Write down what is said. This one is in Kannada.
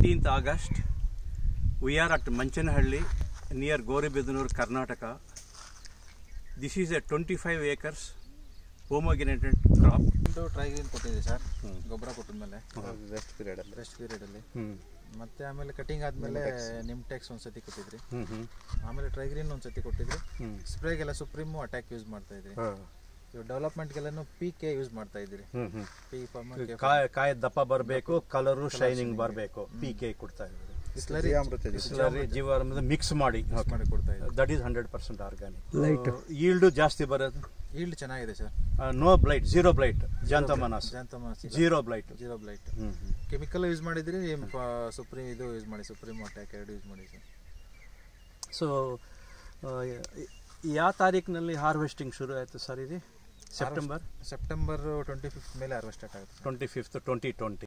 18th we We are at near near Karnataka Karnataka. This is a 25 acres homogenated crop. ಒಂದು ಟ್ರೈಗ್ರೀನ್ ಕೊಟ್ಟಿದೆ ಸರ್ ಗೊಬ್ಬರ ಕೊಟ್ಟಿದ್ಮೇಲೆ. ರೆಸ್ಟ್ ಪೀರಿಯಡಲ್ಲಿ ರೆಸ್ಟ್ ಪೀರಿಯಡಲ್ಲಿ ಅಲ್ಲಿ. ಮತ್ತೆ ಆಮೇಲೆ ಕಟಿಂಗ್ ಆದಮೇಲೆ ನಿಮ್ಟೆಕ್ಸ್ ಒಂದು ಸತಿ ಕೊಟ್ಟಿದ್ರಿ. ಆಮೇಲೆ ಟ್ರೈಗ್ರೀನ್ ಒಂದು ಸತಿ ಕೊಟ್ಟಿದ್ರಿ. ಸ್ಪ್ರೇಗೆಲ್ಲ ಸುಪ್ರೀಮು ಅಟ್ಯಾಕ್ ಯೂಸ್ ಮಾಡ್ತಾ ಇದ್ರಿ. ಇವಾಗ ಡೆವಲಪ್ಮೆಂಟ್ಗೆಲ್ಲನೂ ಪಿ ಕೆ ಯೂಸ್ ಮಾಡ್ತಾ ಇದ್ದೀರಿ. ಹ್ಮ್ ಹ್ಮ್. ಪಿ ಫಾರ್ಮ್ ಕಾಯಿ ಕಾಯಿ ದಪ್ಪ ಬರಬೇಕು ಕಲರು ಶೈನಿಂಗ್ ಬರಬೇಕು. ಪಿ ಕೆ ಕೊಡ್ತಾ ಇದ್ದೀರಿ. ಬಿಸ್ಲರಿ ಅಮೃತ ಇದೆ. ಬಿಸ್ಲರಿ ಜೀವಾಮೃತ ಮಿಕ್ಸ್ ಮಾಡಿ. ಮಾಡಿ ಕೊಡ್ತಾ ಇದ್ದಾರೆ. That is hundred percent organic yield ಜಾಸ್ತಿ ಬರೋದು? ಈಲ್ಡ್ ಚೆನ್ನಾಗಿದೆ sir no blight zero blight xanthomonas xanthomonas zero blight zero blight hmm chemical use ಮಾಡಿದ್ರಿ ಸುಪ್ರೀಂ ಇದು ಯೂಸ್ ಮಾಡಿ ಸುಪ್ರೀಂ ಅಟ್ಯಾಕ್ ಎರಡು ಯೂಸ್ ಮಾಡಿ ಸರ್ ಸೊ ಯಾವ ತಾರೀಕಿನಲ್ಲಿ ಹಾರ್ವೆಸ್ಟಿಂಗ್ ಶುರು ಆಯಿತು ಸರ್ ಇದು? ಸೆಪ್ಟೆಂಬರ್ ಸೆಪ್ಟೆಂಬರ್ ಟ್ವೆಂಟಿ ಫಿಫ್ತ್ ಮೇಲೆ ಹಾರ್ವೆಸ್ಟ್ ಸ್ಟಾರ್ಟ್ ಆಗುತ್ತೆ ಟ್ವೆಂಟಿ ಫಿಫ್ತ್ ಟ್ವೆಂಟಿ ಟ್ವೆಂಟಿ